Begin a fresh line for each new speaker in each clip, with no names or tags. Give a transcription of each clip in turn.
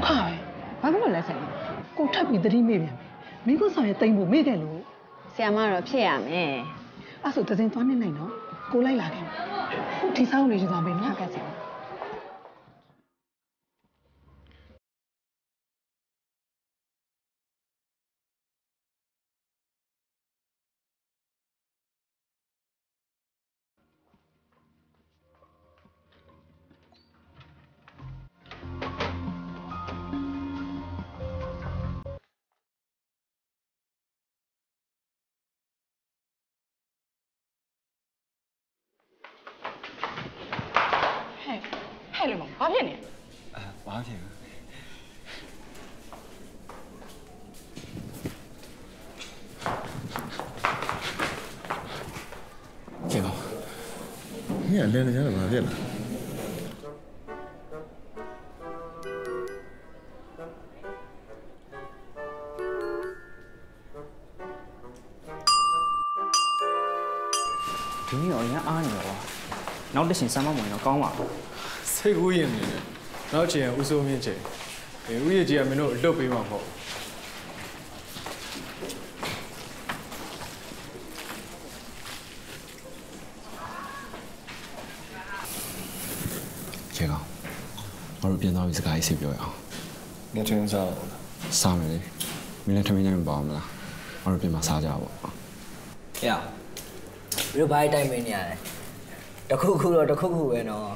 ဒုက္ခပဲ
ဘာဖြစ်လို့လဲဆရာမ
ကိုထပ်ပြီးသတိမေ့ပြန်ပြီမိကုဆောင်ရဲ့တိမ်ဖို့မေ့ခဲ့လို့
ဆရာမတော့ဖြစ်ရမယ်
အဲ့ဆိုသစင်သွားနေနိုင်နော်ကိုလိုက်လာခဲ့ဟုတ်ဒီဆောင်လေးယူသွားပေး
ဟု
နော်
တ်ကဲ့ဆရာ
麻
烦你。呃，麻你。这个，
你也练
的挺麻烦的。朋友，人家阿牛啊，那我得先上班问到高娃。
စိတ်ကူးရင်မြင်တယ်နောက်ချိန်ကဥဆိုးမြင့်ချိန်အဲဥရကြီးကမင်းတို့အလွတ်ပေးမှာမ
ဟုတ်ခေကောင်ငါတို့ပြန်သွားပြီးစကားကြီးဆက်ပြောရအောင်
ငါထင်းစားတော့
စားမယ်လေမင်းလည်းထမင်းနဲ့မပါဘူးလားငါတို့ပြန်မစားကြဘူး
ရဘယ်လိုဘာတိုင်းမင်းနေရလဲတခုခုတော့တခုခုပဲနော်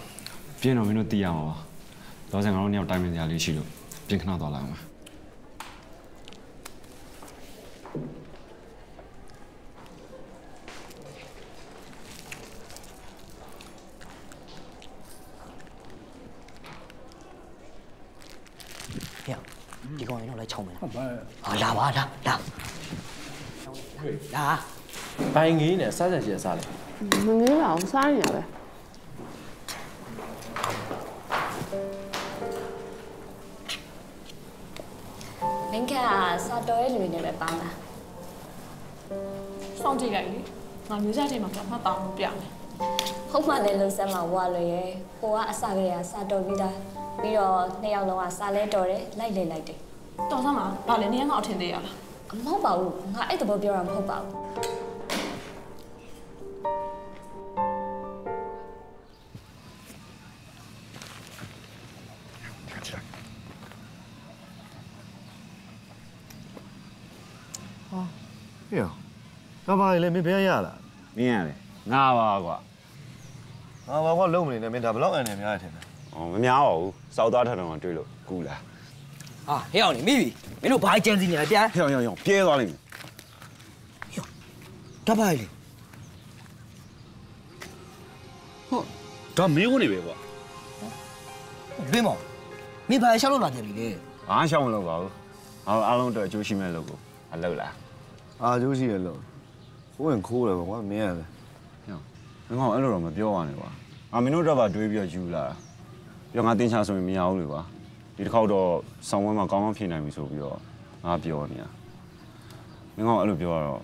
别人没弄地样哦，老张，我让你到对面家里
去了，别看他多难嘛。你跟我一
来敲门。
来吧，来来。来。大
英，你呢？啥时候的？啥嘞？
明天
早上三呗。 တော်ရဲ့လူတွေနဲ့ပဲပေါင်းတာ
စောင့်ကြည့်လိုက်လေငါမျိုးစားချိန်မှာပြမှတ်တောင်းလို့ပြမယ်
ဟုတ်မှလည်းလုံးစမ်းမှာဝါလွယ်ရဲ့ဟိုကအစကတည်းကစာတော်ပြီးသားပြီးတော့နှစ်ယောက်လုံးကစာလဲတော်တယ်လိုက်လေလိုက်တယ်
တော်စမ်းမှာဗာလေနေငါ့အထင်သေးရလား
အမဟုတ်ပါဘူးငါအဲ့တဘောပြောတာမဟုတ်ပါဘူး
ဟာဟေ့ကဘာလေမင်းဘယ်ရလား
မင်းရတယ်ငါပါကွာ
ငါပါကွာလုံးမနေနဲ့မင်းဒါဘလောက်အန်နေ
များ
တယ်ထင်တယ်
ဩမများပါဘူးစောက်သားထထောင်ကတွေးလို့ကူလား
ဟာဟေ့အောင်နေမိပြီမင်းတို့ဘာကြမ်းစီနေလဲပြား
ဟေ့အောင်ဟေ့အောင်ပြဲသွားလိမ့်မယ်ဟေ့
တပါလေဟုတ်
ဒါမင်းကိုနေပဲကွာ
လွင်းမောင်မင်းဘာရှောက်လို့လာပြန်ပြီလေ
အားရှောက်မလို့ပါဘူးအားအားလုံးတော့အကျိုးရှိမဲ့လို့ကိုအလုပ်လား
အာကျိုးရှိရလို့ကိုဝင်ခိုးတယ်ကွာမင်းရတယ်
ဟင်းငါ့ကိုအဲ့လိုတော့မပြောရနဲ့ကွာအာမင်းတို့တော့ပါတွေးပြီးတော့ယူလာပြီးတော့ငါတင်ချဆိုရင်မရဘူးလေကွာဒီတစ်ခေါက်တော့ဆောင်းဝဲမှာကောင်းကောင်းဖြေနိုင်ပြီဆိုပြီးတော့ငါပြောနေတာမင်းကအဲ့လိုပြောတော့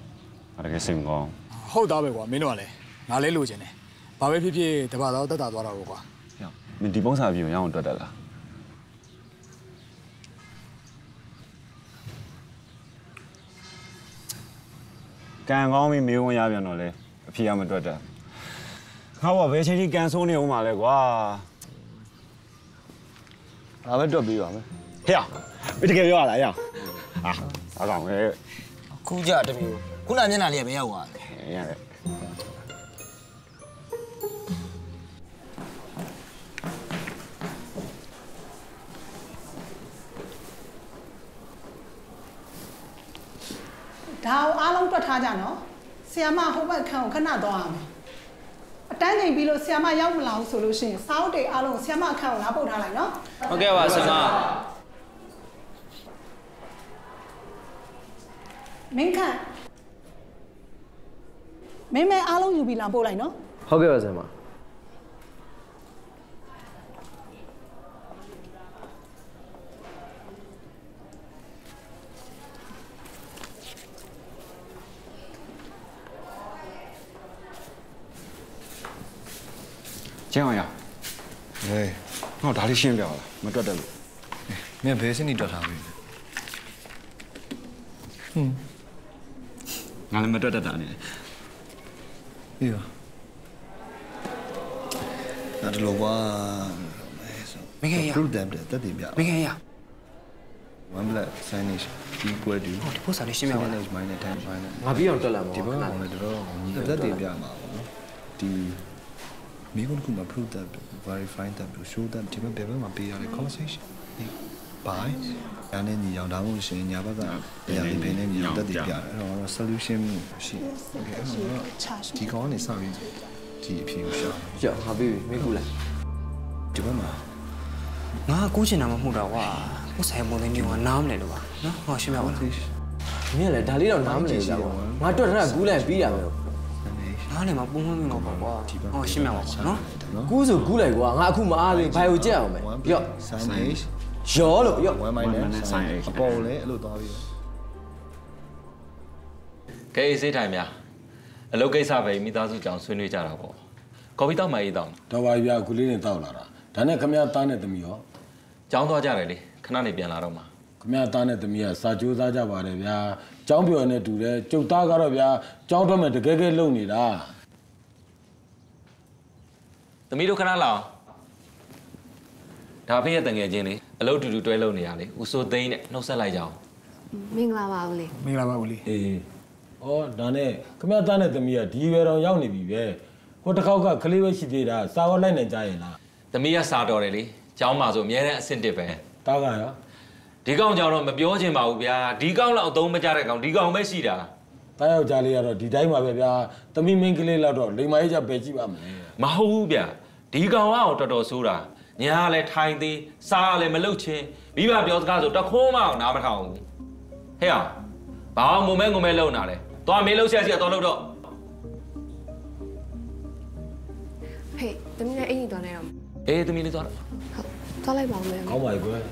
ငါတကယ်စိတ်မကောင်း
ဟုတ်သားပဲကွာမင်းတို့ကလည်းငါလည်းလိုချင်တယ်ဘာပဲဖြစ်ဖြစ်တပါတော့တက်တာသွားတာပေါ့ကွာ
မင်းဒီပုံစံအပြင်ရအောင်တွေ့တက်လား ကံကောင်းပြီးမေးဝန်ရပြန်တော့လေအဖြေရမတွေ့တာငါ့ဘောဘယ်ချိန်ထိကံဆိုးနေအောင်ပါလဲကွာ
ဒါပဲတွေ့ပြီးပါမယ်
ဟဲ့မင်းတကယ်ပြောရလားဟဲ့ဟာအားကောင်းပဲ
ခုကြတမျိုးခုနမျက်နှာလေးကမရောက်ပါနဲ့
ရတယ်
ထားကြနော်ဆီယမဟိုဘက်ခန်းကိုခဏသွားရမယ်အတန်းချိန်ပြီးလို့ဆီယမရောက်မလာဘူးဆိုလို့ရှိရင်စာအုပ်တွေအားလုံးဆီယမအခန်းကိုလာပို့ထားလိုက်နော်
ဟုတ်ကဲ့ပါဆရာမ
မင်းခန့်မင်းမဲအားလုံးယူပြီးလာပို့လိုက်နော်
ဟုတ်ကဲ့ပါဆရာမ
င်းအောင်ရ
哎，
ငါ့ဒါလေးရှင်းပြအောင်လားမတွက်တက်လို့မင်းဘယ်စနေတွေ့ထားပြီလဲ
ငါလည်းမတွက်တတ်တာနဲ့
ပြီးပါငါတို့လောက
မင်းခင်ရ
prove them တက်တည်ပြ
မင်းခင်ရ
one black signage equal to
ဟိုဒီပို့စာလေးရှင်းပြပါလား
signage minus 10 minus
ငါပြီးအောင်တက်လာမှာ
ဒီဘက်ကောင်လည်းတော်တော်ညီတက်တည်ပြမှာပေါ့နော်ဒီ မိကုန်းကမှ prove that verify that to show that ဒီဘက်ဘယ်ဘက်မှာပေးရတဲ့ conversation ဒီ by အဲ့နဲ့ညီအောင်ဒါမှမဟုတ်ရှင်ညာဘက်ကအရာလေးပဲနဲ့ညီအောင်တက်တည်ပြတယ်အဲ့တော့ solution ရှိ okay အဲ့တော့ဒီကောင်ကနေစပြီးဒီအဖြေကိုရှာ
ကြောက်ငါပြီးပြီမင်းကူလိုက်
ဒီဘက်မှာ
ငါကူးချင်တာမှမဟုတ်တာကွာကိုဆိုင်မွန်သိန်းမျိုးကနားမလဲလို့ပါနော်ဟောရှင်းပြပါလား
မင်းကလည်းဒါလေးတော့နားမလည်ကြဘူးငါတွက်ထားတာကူးလိုက်ပြီးရမယ်
နားလည်းမပုံမှန်မျိုးတော့ပါကွာဟောရှင်းပြပါပါနော်
ကူးဆိုကူးလိုက်ကွာငါအခုမအားသေးဘိုင်ကိုကြက်အောင်မယ်ရော့
signage
ရောလို့ရော့
1 minus signage အပေါ်လည်းအဲ့လိုသွားပြီး
ကဲအေးစေးထိုင်များအလုပ်ကိစ္စပဲမိသားစုကြောင့်ဆွေးနွေးကြတာပေါ့ကော်ဖီတောက်မှအေးတောက်
တော်ပါပြီဗျာအခုလေးနဲ့တောက်လာတာဒါနဲ့ခမရသားနဲ့သမီးရော
ကျောင်းသွားကြတယ်လေခဏနေပြန်လာတော့မှာ
ခမရသားနဲ့သမီးကစာကြိုးစားကြပါတယ်ဗျာကျောင်းပြော်နဲ့တူတယ်ကျုပ်သားကတော့ဗျာကျောင်းတော့မဲ့တကယ်ကဲလုံနေတာ
သမီးတို့ခဏလောက်ဒါဖေးရဲ့တငယ်ချင်းလေအလုပ်တူတူတွဲလုပ်နေရလေဦးစိုးသိန်းနဲ့နှုတ်ဆက်လိုက်ကြအောင်
မင်္ဂလာပါဦးလေ
မင်္ဂလာပါဦးလေး
အေးဩဒါနဲ့ခမရသားနဲ့သမီးကဒီရွယ်တော်ရောက်နေပြီပဲဟိုတစ်ခေါက်ကကလေးပဲရှိသေးတာစာဝတ်လိုက်နိုင်ကြရင်လား
သမီးကစားတော်တယ်လေကျောင်းမှာဆိုအများနဲ့အဆင့်တစ်ပဲ
တားကရော
ဒီကောင်ကြောင့်တော့မပြောချင်ပါဘူးဗျာဒီကောင်လောက်အသုံးမကျတဲ့ကောင်ဒီကောင်ပဲရှိတာ
တားယောက်ျားလေးကတော့ဒီတိုင်းပါပဲဗျာသမီးမင်းကလေးလောက်တော့လိမ္မာရေးကြပဲကြည့်ပါမလဲ
မဟုတ်ဘူးဗျာဒီကောင်ကတော့တော်တော်ဆိုးတာညာကလည်းထိုင်သေးစားကလည်းမလုတ်ချင်းမိဘပြောစကားဆိုတခိုးမအောင်နားမထောင်ဘူးဟဲ့အောင်ဘာအောင်ငုံမဲငုံမဲလုံနာလဲသွားမင်းလှုပ်ရှားစီတော့လှုပ်တော့
ဟေးတမီးလည်းအင်ကြီးသွားနေတော့
အေးသမီးလေးသွားတော့
သွားလိုက်ပါဦးမယ်
ကောင်းပါပြီကွယ်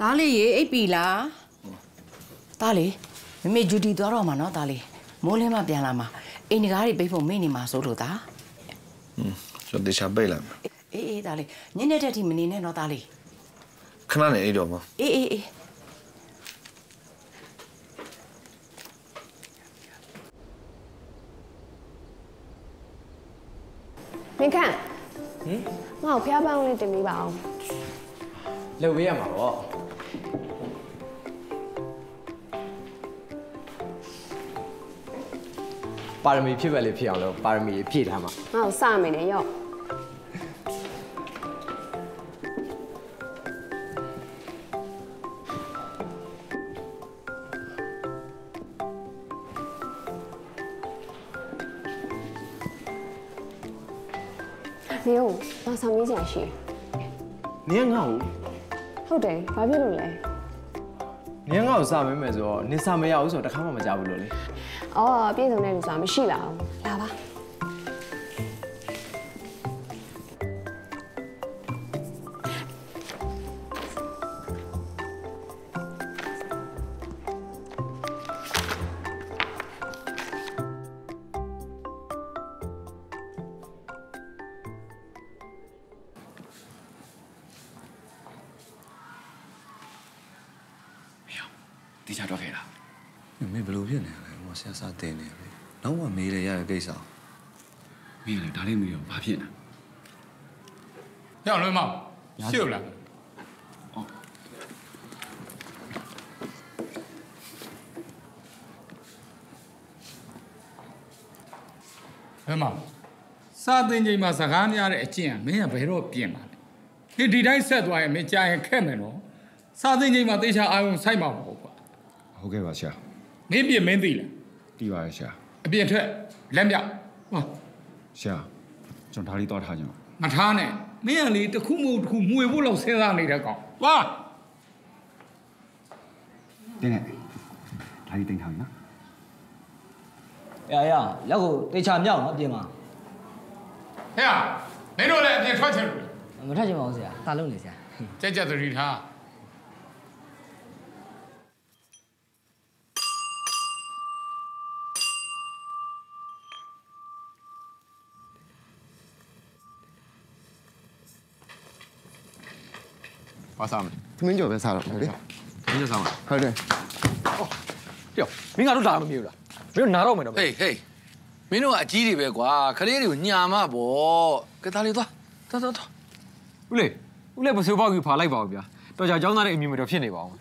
သားလေးရေအိပ်ပြီလားသားလေးမမေဂျူတီသွားတော့မှာနော်သားလေးမိုးလင်းမှပြန်လာမှာအိမ်တကားတွေပိတ်ဖို့မေ့နေမှာဆိုလို့သား
ကျွန်တော်တေချာပိတ်လိုက်မယ်
အေးအေးသားလေးညနေတက်ထိမနေနဲ့နော်သားလေး
ခဏနေအိတ်တော့မ
အေးအေးအေး
မင်းခန့်ဟင်ငါ့ကိုဖျားပန်းလေးတင်ပေးပါအောင်
လှုပ်ပေးရမှာပေါ့ ပါရမီဖြစ်ပဲလေဖြစ်အောင်လို့ပါရမီဖြည့်ထားမှာ
ငါ့ကိုစမယ်နဲ့ရော့နေဦးငါဆောင်မေးချင်ရှိ
နင်းငါ့ကို
ဟုတ်တယ်ဘာဖြစ်လို့လဲ
နင်းငါ့ကိုစာမင်းမယ်ဆိုတော့နင်းစာမရဘူးဆိုတော့တစ်ခါမှမကြဘူးလို့လေ
အော်ပြည့်စုံတဲ့လူဆိုတာမရှိလားလာပါ
တေချာတော့ခဲ့တာ
မင်းဘယ်လိုဖြစ်နေလဲဟိုဆရာစာတင်နေလေနောက်မှမေးလေရတဲ့ကိစ္စ
မင်းလည်းဒါလေးမင်းရောဘာဖြစ်နေ
ရအောင်လုံးမရှေ့လားဘယ်မှာ
စာသင်ချိန်မှာစကားများတဲ့အကျင့်ကမင်းကဘယ်တော့ပြင်ပါလဲဒီဒီတိုင်းဆက်သွားရင်မင်းကြာရင်ခက်မယ်နော်စာသင်ချိန်မှာတေချာအာရုံစိုက်မှာမဟုတ်ကွာ
ဟုတ်ကဲ့ပါဆရာ
မင်းပြင်မင်းသိလား
တီးပါရဲ့ဆရာ
အပြင်ထွက်လက်မြောက်ဟော
ဆရာကျွန်တော်ဒါလေးတော့ထားကြပါ
မထားနဲ့မင်းကလေတစ်ခုမဟုတ်တစ်ခုမှွေဖို့လောက်စဉ်းစားနေတဲ့ကောင်သွား
တင်းနဲ့ဒါလေးတင်ထားပြီနော်
ရရလက်ကိုတေချာမြောက်နော်ပြင်မှာ
ဟဲ့မင်းတို့လည်းအပြင်ထွက်ချင်လို့
မထက်ချင်ပါဘူးဆရာတာလုံးလေဆရာ
ကြက်ကြက်သတိထား
ဘာစားမလဲသမင်းကြော်ပဲစားတော့မယ်လေ
မင်းစားမှာ
ဟုတ်တယ်
ပြောမင်းကတော့ဒါမမြင်ဘူးလားမင်းတို့နားတော့မယ်တော့
ဟေးဟေးမင်းတို့ကအကြီးတွေပဲကွာခလေးတွေကိုညာမပေါ့ကဲသားလေးသွားသွားသွားသွား
ဦးလေးဦးလေးမဆိုးပေါက်ကြီးဖာလိုက်ပါဦးဗျာတော်ကြအကြောင်းသားတဲ့အမြင်မတော်ဖြစ်နေပါအောင်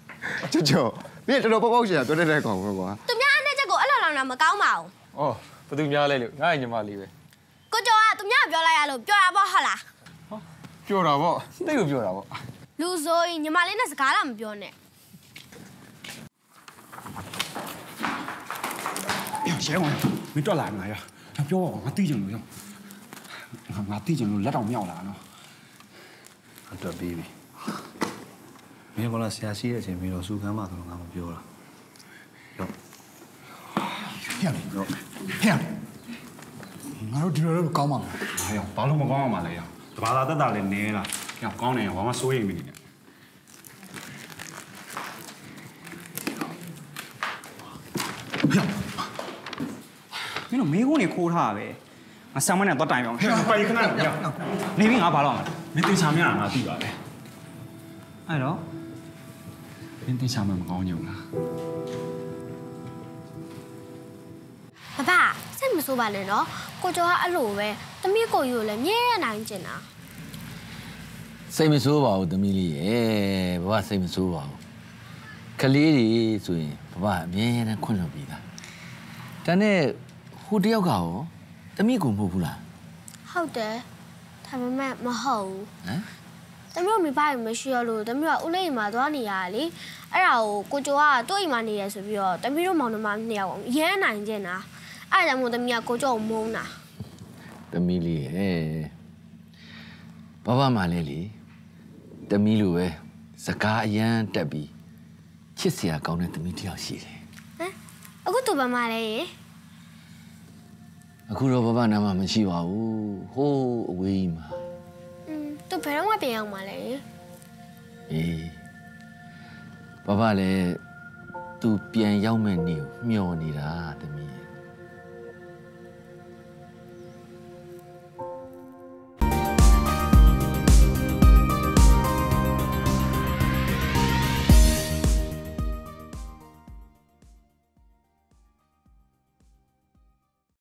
ချွတ်ချော်မင်းတော်တော်ပေါက်ပေါက်ရှာပြောတတ်တဲ့ကောင်ပဲကွာ
သူများအနဲ့ချက်ကိုအဲ့လိုလောင်တာမကောင်းပါဘူး
ဩဘသူများလဲလို့ငါ့ရဲ့ညီမလေးပဲ
ကိုကျော်ကသူများပြောလိုက်ရလို့ပြောတာပေါ့ဟုတ်လား
ပြောတာပေါ့တိတ်ကိုပြောတာပေါ့
လူဆိုရင်ညီမလေးနဲ့စကားတော့မပြောနဲ့
ရဲဝင်မင်းတော့လာမလားရပြောပါငါတီးကြလို့ရောငါငါတီးကြလို့လက်တော်မြောက်လာနော်
အတွက်ပြီးပြီမင်းကလည်းဆရာရှိတဲ့အချိန်မင်းတို့စူကမ်းမှဆိုတော့ငါမပြောတာရော
ဖျက်ရောဖျက်ငါတို့ဒီလိုတော့ကောင်းပါမလား
ဟာရောဘာလို့မကောင်းအောင်မလဲရောတဘာသာတက်တာလည်းနဲလား ရောကောင်းတယ်ဘာမှစိုးရိမ်မနေနဲ့
မင်းတို့မေးခွန်းတွေခိုးထားတာပဲငါဆံမနဲ့တော့တိုင်အောင်
ဟဲ့ပိုင်ခဏရော
နေပြီငါဘာလို့အောင်
မင်းတင်ချာမြတာငါသိပါလေ
အဲ့တော့
မင်းတင်ချာမမကောင်းညုံလား
ဘဘစိတ်မဆိုးပါနဲ့နော်ကိုကျော်ကအဲ့လိုပဲတမီးကိုယူကိုလည်းမြဲနိုင်ကျင်တာ
စိတ်မဆိုးပါဘူးသမီးလေးရေဘဘစိတ်မဆိုးပါဘူးခလေးတွေဆိုရင်ဘဘအမြဲတမ်းခွင့်လွှတ်ပြီးသားဒါနဲ့ဟိုတယောက်ကရောသမီးကိုမဟုတ်ဘူးလား
ဟုတ်တယ်ဒါပေမဲ့မဟုတ်ဘူး
ဟမ်
တမီးတို့မိဘတွေမရှိရလို့တမီးကဦးလေးအိမ်မှာသွားနေရတယ်လေအဲ့ဒါကိုကိုကျော်ကသူ့အိမ်မှာနေရဆိုပြီးတော့တမီးတို့မောင်နှမနှစ်ယောက်ရဲနိုင်ကျင်တာအဲ့ဒါကြောင့်မို့တမီးကကိုကျော်ကိုမုန်းတာ
သမီးလေးရေဘဘမှလည်းလေ သမီးလိုပဲစကားအရန်တက်ပြီးချစ်စရာကောင်းတဲ့သမီးတစ်ယောက်ရှိတယ်
အခုသူဘာမှလဲရေ
အခုတော့ဘဘနာမမရှိပါဘူးဟိုးအဝေးကြီးမှာ
อืมသူဘယ်တော့မှပြန်ရောက်မှာလဲရေ
အေးဘဘလည်းသူပြန်ရောက်မဲ့နေကိုမျှော်နေတာသမီး